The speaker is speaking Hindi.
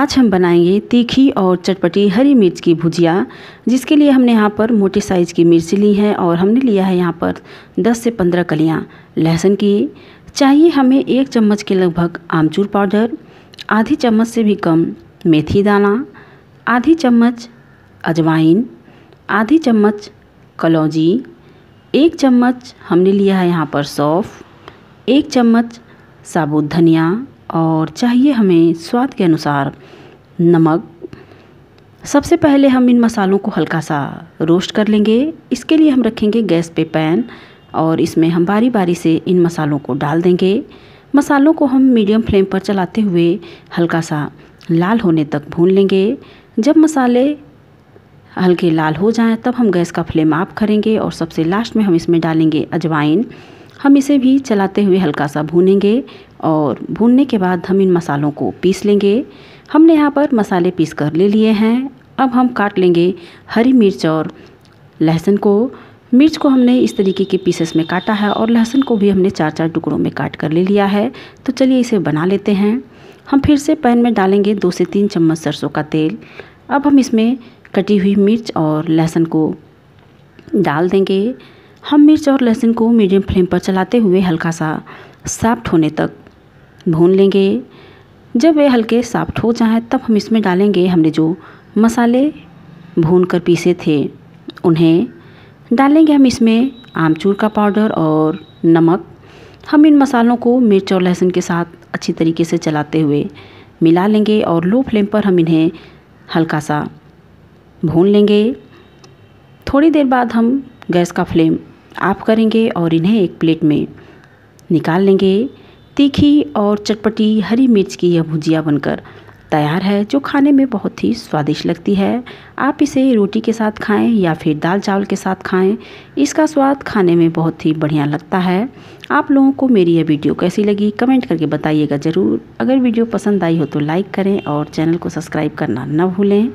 आज हम बनाएँगे तीखी और चटपटी हरी मिर्च की भुजिया, जिसके लिए हमने यहाँ पर मोटे साइज़ की मिर्ची ली है और हमने लिया है यहाँ पर 10 से 15 कलियाँ लहसुन की। चाहिए हमें एक चम्मच के लगभग आमचूर पाउडर, आधी चम्मच से भी कम मेथी दाना, आधी चम्मच अजवाइन, आधी चम्मच कलौजी, एक चम्मच हमने लिया है यहाँ पर सौफ़, एक चम्मच साबुत धनिया और चाहिए हमें स्वाद के अनुसार नमक। सबसे पहले हम इन मसालों को हल्का सा रोस्ट कर लेंगे। इसके लिए हम रखेंगे गैस पे पैन और इसमें हम बारी बारी से इन मसालों को डाल देंगे। मसालों को हम मीडियम फ्लेम पर चलाते हुए हल्का सा लाल होने तक भून लेंगे। जब मसाले हल्के लाल हो जाएँ, तब हम गैस का फ्लेम ऑफ़ करेंगे और सबसे लास्ट में हम इसमें डालेंगे अजवाइन। हम इसे भी चलाते हुए हल्का सा भूनेंगे। और भूनने के बाद हम इन मसालों को पीस लेंगे। हमने यहाँ पर मसाले पीस कर ले लिए हैं। अब हम काट लेंगे हरी मिर्च और लहसुन को। मिर्च को हमने इस तरीके के पीसेस में काटा है और लहसुन को भी हमने चार चार टुकड़ों में काट कर ले लिया है। तो चलिए इसे बना लेते हैं। हम फिर से पैन में डालेंगे दो से तीन चम्मच सरसों का तेल। अब हम इसमें कटी हुई मिर्च और लहसुन को डाल देंगे। हम मिर्च और लहसुन को मीडियम फ्लेम पर चलाते हुए हल्का सा सॉफ्ट होने तक भून लेंगे। जब वे हल्के सॉफ्ट हो जाएँ, तब हम इसमें डालेंगे हमने जो मसाले भून कर पीसे थे, उन्हें डालेंगे हम इसमें आमचूर का पाउडर और नमक। हम इन मसालों को मिर्च और लहसुन के साथ अच्छी तरीके से चलाते हुए मिला लेंगे और लो फ्लेम पर हम इन्हें हल्का सा भून लेंगे। थोड़ी देर बाद हम गैस का फ्लेम ऑफ़ करेंगे और इन्हें एक प्लेट में निकाल लेंगे। तीखी और चटपटी हरी मिर्च की यह भुजिया बनकर तैयार है, जो खाने में बहुत ही स्वादिष्ट लगती है। आप इसे रोटी के साथ खाएँ या फिर दाल चावल के साथ खाएँ, इसका स्वाद खाने में बहुत ही बढ़िया लगता है। आप लोगों को मेरी यह वीडियो कैसी लगी, कमेंट करके बताइएगा ज़रूर। अगर वीडियो पसंद आई हो तो लाइक करें और चैनल को सब्सक्राइब करना न भूलें।